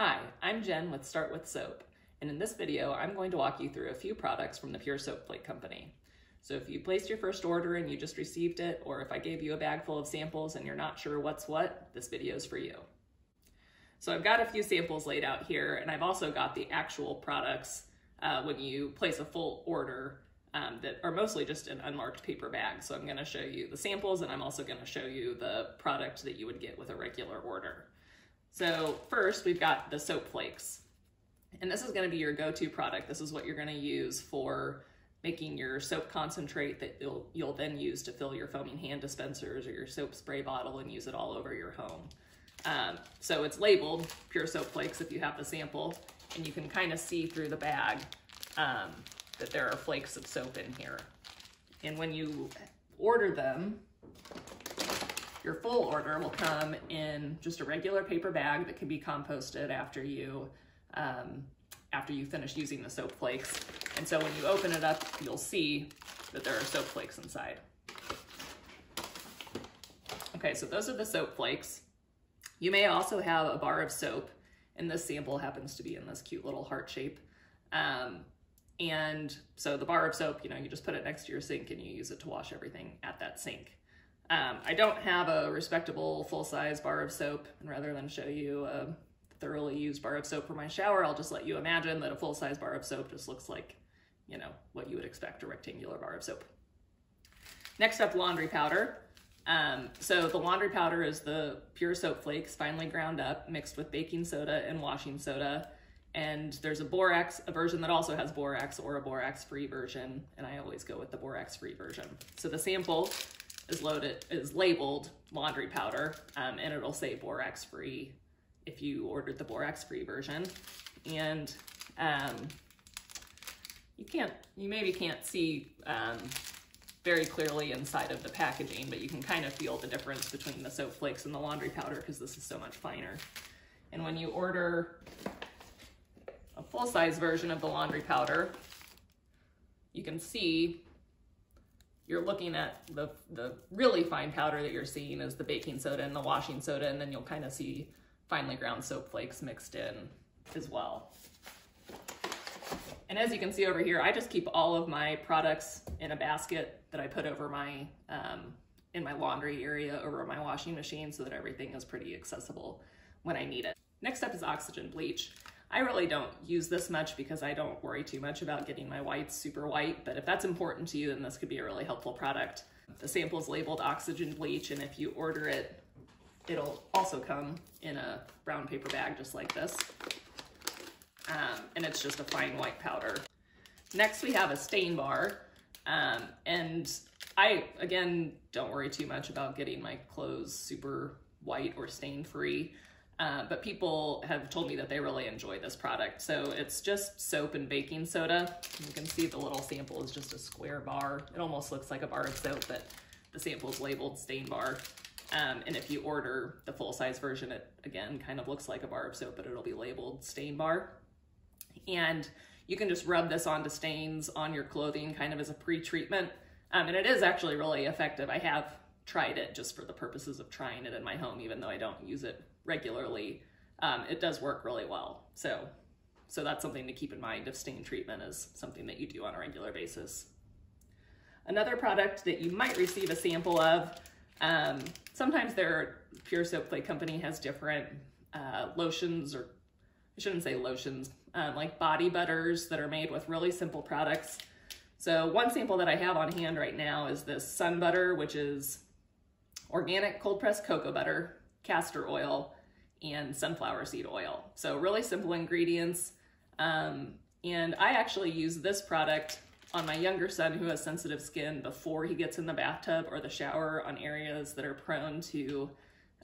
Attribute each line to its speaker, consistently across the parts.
Speaker 1: Hi, I'm Jen with Start With Soap, and in this video, I'm going to walk you through a few products from the Pure Soap Flake Company. So if you placed your first order and you just received it, or if I gave you a bag full of samples and you're not sure what's what, this video is for you. So I've got a few samples laid out here, and I've also got the actual products uh, when you place a full order um, that are mostly just an unmarked paper bag. So I'm gonna show you the samples and I'm also gonna show you the product that you would get with a regular order. So first we've got the soap flakes. And this is gonna be your go-to product. This is what you're gonna use for making your soap concentrate that you'll, you'll then use to fill your foaming hand dispensers or your soap spray bottle and use it all over your home. Um, so it's labeled Pure Soap Flakes if you have the sample, and you can kind of see through the bag um, that there are flakes of soap in here. And when you order them, your full order will come in just a regular paper bag that can be composted after you um, after you finish using the soap flakes. And so when you open it up, you'll see that there are soap flakes inside. Okay, so those are the soap flakes. You may also have a bar of soap, and this sample happens to be in this cute little heart shape. Um, and so the bar of soap, you know, you just put it next to your sink and you use it to wash everything at that sink. Um, I don't have a respectable full-size bar of soap, and rather than show you a thoroughly used bar of soap for my shower, I'll just let you imagine that a full-size bar of soap just looks like, you know, what you would expect a rectangular bar of soap. Next up, laundry powder. Um, so the laundry powder is the pure soap flakes finely ground up, mixed with baking soda and washing soda. And there's a borax, a version that also has borax or a borax-free version, and I always go with the borax-free version. So the sample is loaded, is labeled laundry powder, um, and it'll say borax free if you ordered the borax free version. And um, you can't, you maybe can't see um, very clearly inside of the packaging, but you can kind of feel the difference between the soap flakes and the laundry powder because this is so much finer. And when you order a full-size version of the laundry powder, you can see you're looking at the, the really fine powder that you're seeing is the baking soda and the washing soda, and then you'll kind of see finely ground soap flakes mixed in as well. And as you can see over here, I just keep all of my products in a basket that I put over my, um, in my laundry area over my washing machine so that everything is pretty accessible when I need it. Next up is oxygen bleach. I really don't use this much because I don't worry too much about getting my whites super white, but if that's important to you, then this could be a really helpful product. The sample is labeled oxygen bleach, and if you order it, it'll also come in a brown paper bag just like this. Um, and it's just a fine white powder. Next, we have a stain bar. Um, and I, again, don't worry too much about getting my clothes super white or stain free. Uh, but people have told me that they really enjoy this product. So it's just soap and baking soda. You can see the little sample is just a square bar. It almost looks like a bar of soap, but the sample is labeled stain bar. Um, and if you order the full-size version, it again kind of looks like a bar of soap, but it'll be labeled stain bar. And you can just rub this onto stains on your clothing kind of as a pre-treatment. Um, and it is actually really effective. I have tried it just for the purposes of trying it in my home, even though I don't use it regularly, um, it does work really well. So, so that's something to keep in mind if stain treatment is something that you do on a regular basis. Another product that you might receive a sample of, um, sometimes their Pure Soap Flake Company has different uh, lotions, or I shouldn't say lotions, um, like body butters that are made with really simple products. So one sample that I have on hand right now is this Sun Butter, which is organic cold pressed cocoa butter, castor oil, and sunflower seed oil. So really simple ingredients. Um, and I actually use this product on my younger son who has sensitive skin before he gets in the bathtub or the shower on areas that are prone to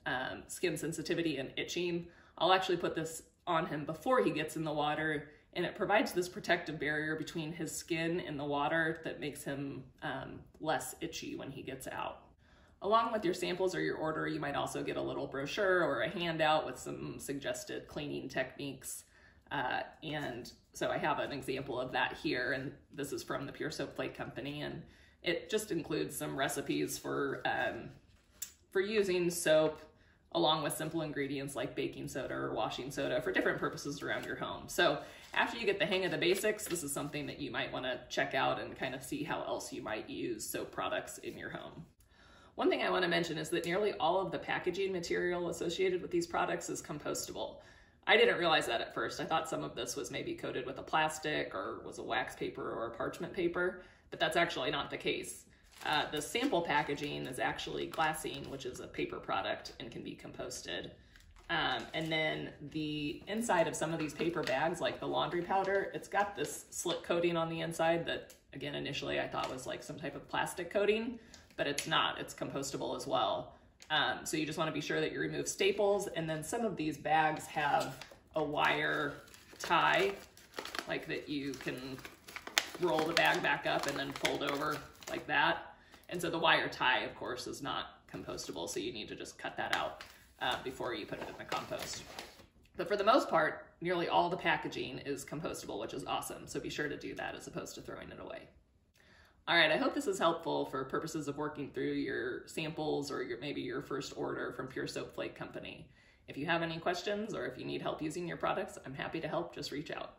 Speaker 1: um, skin sensitivity and itching. I'll actually put this on him before he gets in the water and it provides this protective barrier between his skin and the water that makes him um, less itchy when he gets out. Along with your samples or your order, you might also get a little brochure or a handout with some suggested cleaning techniques. Uh, and so I have an example of that here, and this is from the Pure Soap Flake Company, and it just includes some recipes for, um, for using soap, along with simple ingredients like baking soda or washing soda for different purposes around your home. So after you get the hang of the basics, this is something that you might want to check out and kind of see how else you might use soap products in your home. One thing I want to mention is that nearly all of the packaging material associated with these products is compostable. I didn't realize that at first. I thought some of this was maybe coated with a plastic or was a wax paper or a parchment paper, but that's actually not the case. Uh, the sample packaging is actually glassine, which is a paper product and can be composted. Um, and then the inside of some of these paper bags, like the laundry powder, it's got this slick coating on the inside that, again, initially I thought was like some type of plastic coating, but it's not. It's compostable as well. Um, so you just want to be sure that you remove staples. And then some of these bags have a wire tie, like that you can roll the bag back up and then fold over like that. And so the wire tie, of course, is not compostable, so you need to just cut that out uh, before you put it in the compost. But for the most part, nearly all the packaging is compostable, which is awesome. So be sure to do that as opposed to throwing it away. All right, I hope this is helpful for purposes of working through your samples or your, maybe your first order from Pure Soap Flake Company. If you have any questions or if you need help using your products, I'm happy to help. Just reach out.